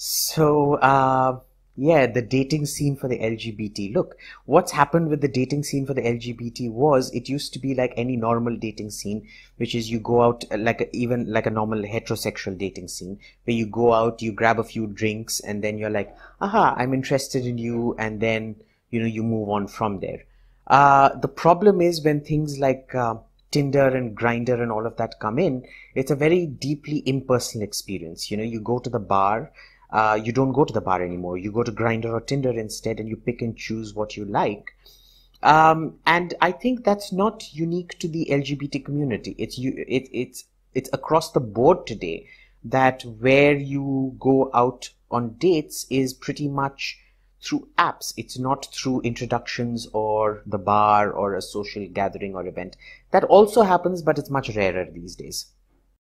So, uh, yeah, the dating scene for the LGBT. Look, what's happened with the dating scene for the LGBT was it used to be like any normal dating scene, which is you go out uh, like a, even like a normal heterosexual dating scene, where you go out, you grab a few drinks, and then you're like, aha, I'm interested in you, and then you know you move on from there. Uh, the problem is when things like uh, Tinder and Grindr and all of that come in, it's a very deeply impersonal experience. You know, you go to the bar uh, you don't go to the bar anymore. You go to Grindr or Tinder instead, and you pick and choose what you like. Um, and I think that's not unique to the LGBT community. It's you. It, it's it's across the board today that where you go out on dates is pretty much through apps. It's not through introductions or the bar or a social gathering or event. That also happens, but it's much rarer these days.